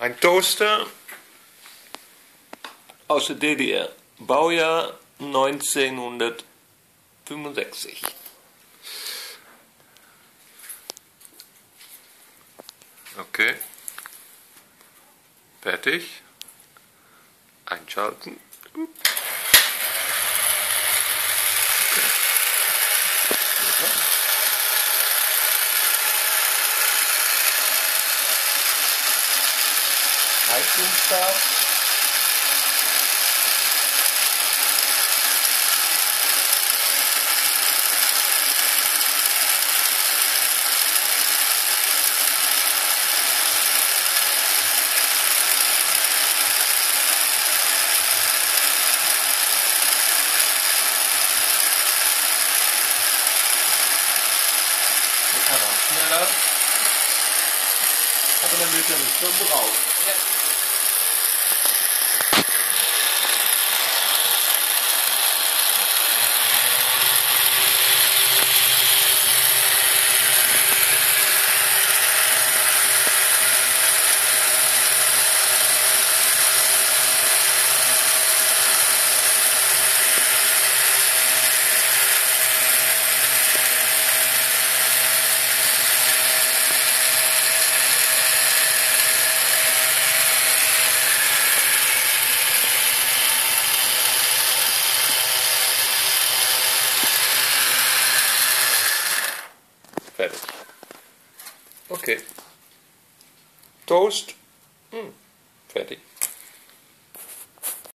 Ein Toaster aus der DDR. Baujahr 1965. Okay. Fertig. Einschalten. Heizungsstab. Der kann auch schneller. Aber dann wird er nicht so braun. Fertig. Okay. Toast. Hm. Fertig.